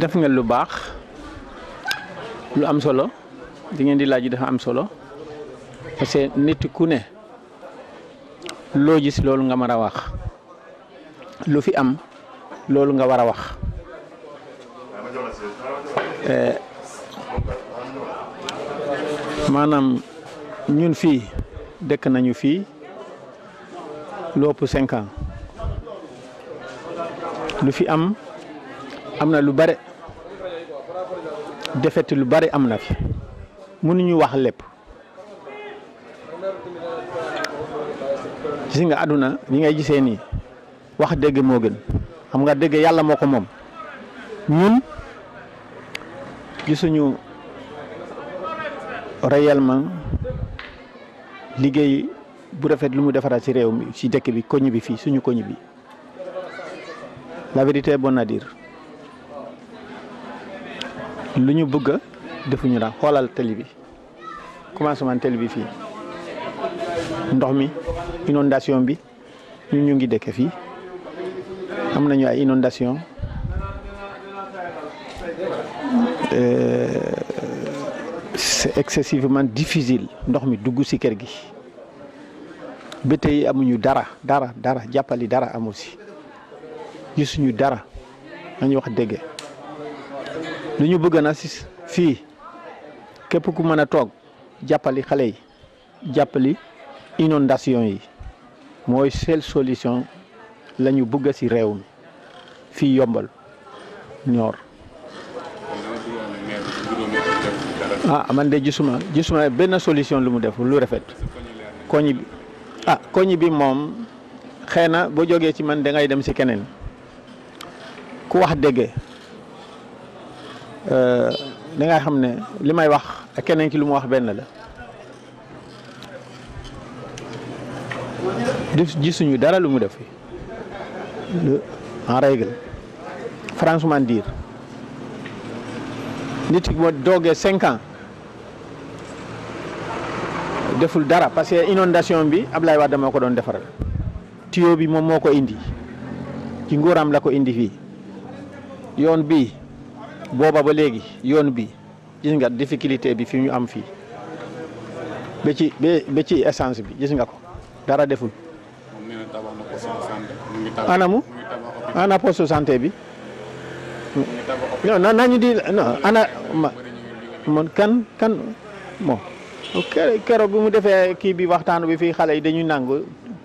def nga lu baax lu am solo di ngeen di laaj yi dafa am solo parce que nit ku ne loo gis loolu nga mën a wax lu fi am loolu nga war a wax eh, maanaam ñun fii dëkk nañu fii lu ëpp cinq ans lu fi am am na lu bare defet lu bare am na fi mënuñu wax lépp gis nga àdduna ñi ngay gisee nii wax dëgg moo gën xam nga dëgg yàlla moo ko moom ñun gisuñu réellement liggéey bu rafet lu mu defaraat ci réew mi ci dëkk bi koñ bi fii suñu koñ bi la vérité est bonne à dire lu ñu bëgg defuñu la xoolal tali bi commencement tel bi fii ndox mi inondation bi ñun ñu ngi dëkk fii am nañu ay inondation euh, c'est excessivement difficile ndox mi dugg ci kër gi ba tey amuñu dara dara dara jàppali dara amul ci gisuñu dara nañu wax dëgg lu ñu bëgg na ci fii képp ku mën a toog jàppali xale yi jàppali inondation yi mooy seule solution la ñu bëgg si réew mi fii yombal ñoor ah man de gisuma gisuma benn solution lu mu def lu rafet koñi bi ah koñi bi moom xëy na boo jógee ci man da ngay dem si keneen ku wax dëgg euh, da ngay xam ne li may wax ak keneen ki lu mu wax benn la di gisuñu dara lu mu def en règle franchement dire nit ki moo doogee cinq ans deful dara parce que inondation bi Ablaye Wade moo ko doon defaral tuyau bi moom moo ko indi ci nguuram la ko indi fii yoon bi booba ba léegi yoon bi gis nga difficulté bi fi ñu am fii ba ci ba ci essence bi gis nga ko dara deful. anamu ana poste santé bi. non non nañu di non ana ma man kan kan bon keroog bi mu defee kii bi waxtaan bi fii xale yi dañuy nangu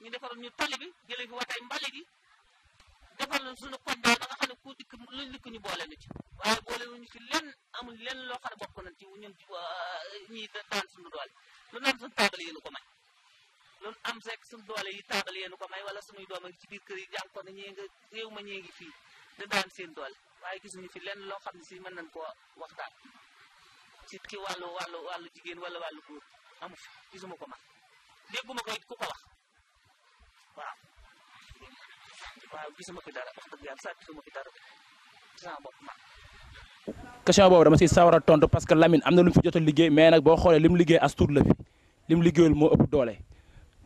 ñu defaral ñu tali bi jëlee fi watay mbali gi defal na suñu code daal ba nga xam ne ku dikk luñ dikk ñu boole na ci waaye boole wuñu ci lenn amul lenn loo xam ne bokk nañ ci ñun ci ñii daan suñu doole lu naan suñu taabal yéen ko may loolu am rek suñu doole yi taabal yéen ko may wala suñuy doom ci biir kër yi jàng ko ne ñee nga réew ma ñee ngi fii da daan seen doole waaye gisuñu fi lenn loo xam ne si mën nañ koo waxtaan ci ci wàllu wàllu wàllu jigéen wala wàllu góor amu fi gisuma ko man dégguma ko it ku ko wax waaw waaw gisuma fi dara wax dëgg yàlla sax gisuma fi dara ci sama bopp man question boobu dama si sawar a tontu parce que Lamine am na lu mu fi jot a liggéey mais nag boo xoolee li mu liggéey as tuut la fi li mu liggéeyul moo ëpp doole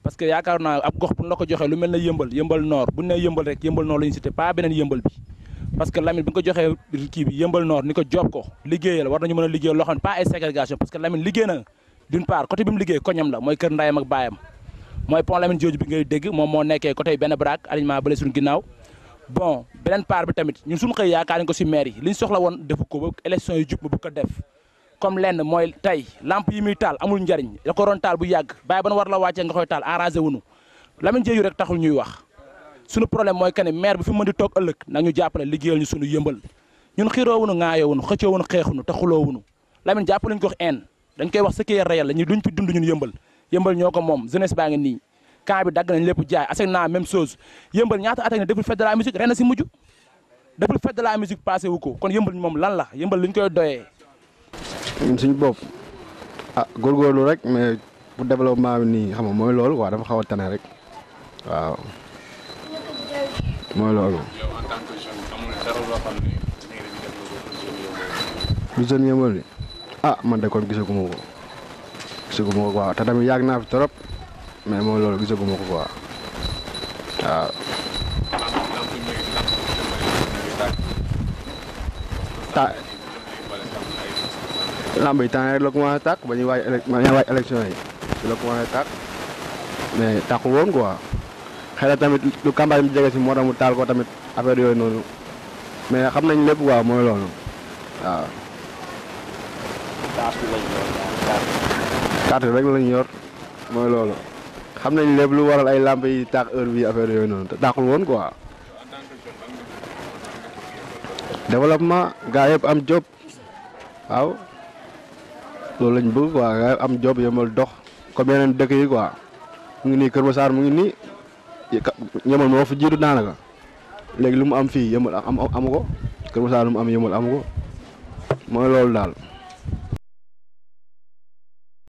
parce que yaakaar naa ab gox bu ñu la ko joxee lu mel ne yëmbal yëmbal noor bu ñu nee yëmbal rek yëmbal noor la ñu cité pas beneen yëmbal bi parce que Lamine bi nga ko joxee kii bi yëmbal noor ni ko job ko liggéeyal war nañu mën a liggéeyal loo xam ne pas ay ségrégation parce que Lamine liggéey na d'une part côté bi mu liggéey koñam la mooy kër ndayam ak baayam mooy pont Lamine Diodji bi ngay dégg moom moo nekkee côté benn braak alignement bële suñu ginnaaw bon beneen part bi tamit ñun suñu xëy yaakaar nañ ko si maire yi li ñu soxla woon defu ko ba élection yi jub bu ko def comme lenn mooy tey lamp yi muy taal amul njariñ da ko doon taal bu yàgg bàyyi ba war la wàccee nga koy taal arrangé wuñu Lamine Diédhiou rek taxul ñuy wax suñu problème mooy que ne maire bu fi mën di toog ëllëg nañu jàppale liggéeyal ñu suñu yëmbal ñun xiroowunu ŋaayoowunu xëccoowunu xeexunu te xuloowunu Lamine jàpp lañ ko wax en dañ koy wax ce qui est réel la ñu duñ fi dund ñun yëmbal yëmbal ñoo ko moom jeunesse baa ngi nii camp bi dagg nañ lépp jaay asek naa même chose yëmbal ñaata at ak ne deful fête de la musique ren na si mujj deful fête de la musique passé wu ko kon yëmbal moom lan la yëmbal luñ koy doyee ñun suñu bopp ah góorgóorlu rek mais pour développement bi nii xam nga mooy loolu quoi dafa xaw a tane rek waaw mooy loolu. yow en tant que jeune amul dara loo xam ne mairie bi def na ko pour jeunes yëpp. lu jeune yëmbal bi ah man de kon gisaguma ko gisaguma ko quoi te tamit yàgg naa fi trop mais mooy loolu gisaguma ko quoi waaw. en tant que mairie bi lan la ko jëmale mairie bi daal. ta lamb yi temps rek la commencé tàkk ba ñuy waaj élec ba ñuy waaj élection yi ci la commencé tàkk mais tàkku woon quoi xëy na tamit lu campagne bi jege si moo tax mu taal ko tamit affaire yooyu noonu mais xam nañ lépp quoi mooy loolu waaw. carte rek lañ yor mooy loolu xam nañ lépp lu waral ay lamb yi tàkk heure bi affaire yooyu noonu te tàkkul woon quoi. développement gaa yëpp am job waaw loolu lañ bëgg quoi gaa yëpp am job yemal dox comme yeneen dëkk yi quoi mu ngi nii Kër Massar mu ngi nii yemal moo fa jiitu daanaka léegi lu mu am fii yemal am amu ko Kër Massar lu mu am yemal amu ko mooy loolu daal.